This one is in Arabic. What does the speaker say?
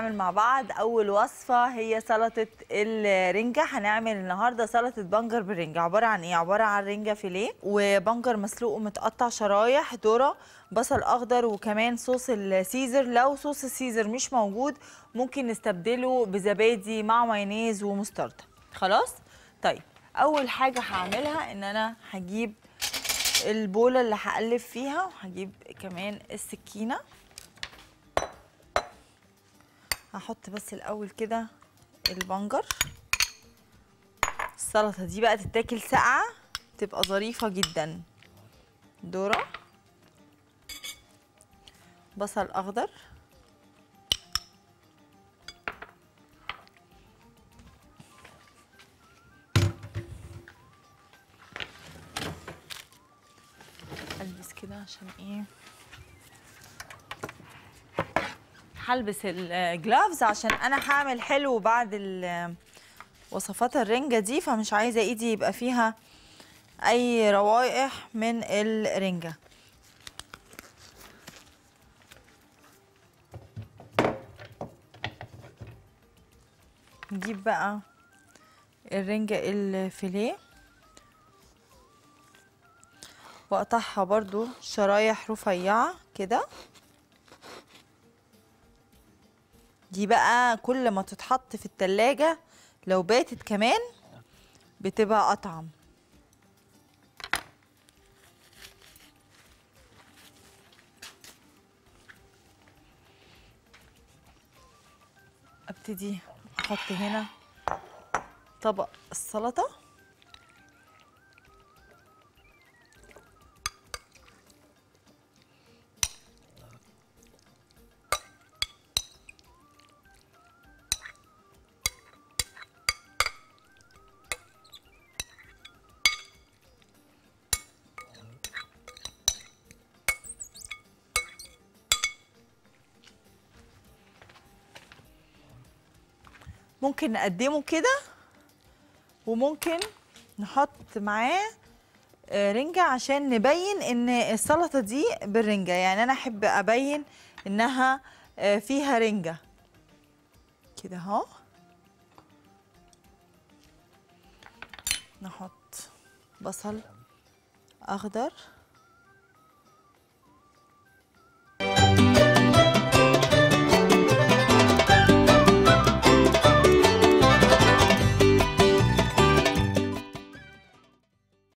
هنعمل مع بعض أول وصفة هي سلطة الرنجة. هنعمل النهارده سلطة بنجر بالرنجة. عبارة عن إيه؟ عبارة عن رنجة fillet وبنجر مسلوق ومتقطع شرايح ذرة بصل أخضر وكمان sauce ال Caesar. لو sauce ال Caesar مش موجود ممكن نستبدله بزبادي مع مايونيز ومستردة خلاص؟ طيب أول حاجة هعملها إن أنا هجيب البولة اللي هقلب فيها وهجيب كمان السكينة. هحط بس الأول كده البنجر. السلطة دي بقى تتاكل ساقعة تبقى ظريفة جدا. ذرة. بصل أخضر. ألبس كده عشان إيه؟ هلبس الجلافز عشان أنا هعمل حلو بعد وصفات الرنجة دي فمش عايزة إيدي يبقى فيها أي روائح من الرنجة. نجيب بقى الرنجة الفيليه. وأقطعها برضو شرايح رفيعة كده. دي بقى كل ما تتحط في التلاجة لو باتت كمان بتبقى أطعم. أبتدي أحط هنا طبق السلطة. ممكن نقدمه كده وممكن نحط معاه آه، رنجة عشان نبين إن السلطة دي بالرنجة. يعني أنا أحب أبين إنها آه، فيها رنجة. كده أهو. نحط بصل أخضر.